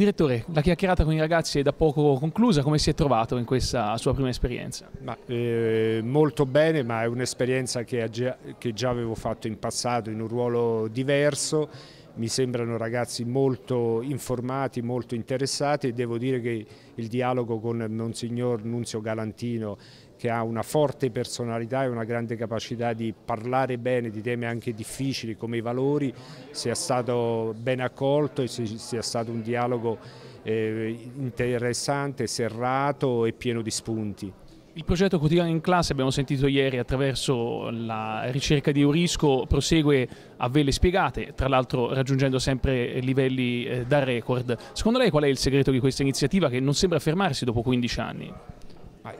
Direttore, la chiacchierata con i ragazzi è da poco conclusa, come si è trovato in questa sua prima esperienza? Ma, eh, molto bene, ma è un'esperienza che, che già avevo fatto in passato in un ruolo diverso mi sembrano ragazzi molto informati, molto interessati e devo dire che il dialogo con Monsignor Nunzio Galantino che ha una forte personalità e una grande capacità di parlare bene di temi anche difficili come i valori sia stato ben accolto e sia stato un dialogo eh, interessante, serrato e pieno di spunti. Il progetto quotidiano in classe, abbiamo sentito ieri attraverso la ricerca di Eurisco, prosegue a vele spiegate, tra l'altro raggiungendo sempre livelli eh, da record. Secondo lei qual è il segreto di questa iniziativa che non sembra fermarsi dopo 15 anni?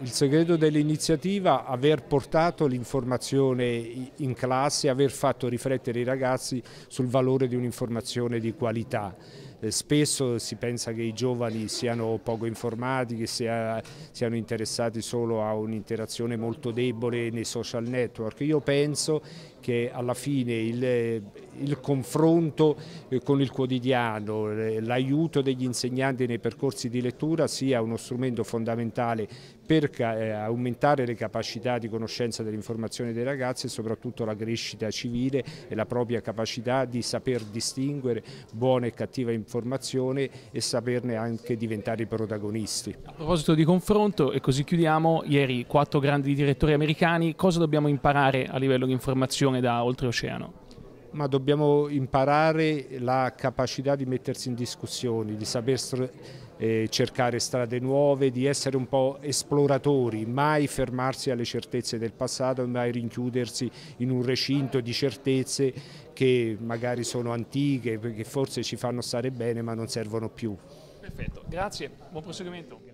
Il segreto dell'iniziativa è aver portato l'informazione in classe, aver fatto riflettere i ragazzi sul valore di un'informazione di qualità. Eh, spesso si pensa che i giovani siano poco informati, che sia, siano interessati solo a un'interazione molto debole nei social network. Io penso che alla fine il, il confronto eh, con il quotidiano, l'aiuto degli insegnanti nei percorsi di lettura sia uno strumento fondamentale per eh, aumentare le capacità di conoscenza dell'informazione dei ragazzi e soprattutto la crescita civile e la propria capacità di saper distinguere buona e cattiva informazione informazione e saperne anche diventare i protagonisti. A proposito di confronto, e così chiudiamo, ieri quattro grandi direttori americani, cosa dobbiamo imparare a livello di informazione da oltreoceano? Ma dobbiamo imparare la capacità di mettersi in discussione, di saper eh, cercare strade nuove, di essere un po' esploratori, mai fermarsi alle certezze del passato mai rinchiudersi in un recinto di certezze che magari sono antiche, che forse ci fanno stare bene ma non servono più. Perfetto, grazie, buon proseguimento.